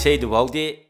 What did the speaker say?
say the world day.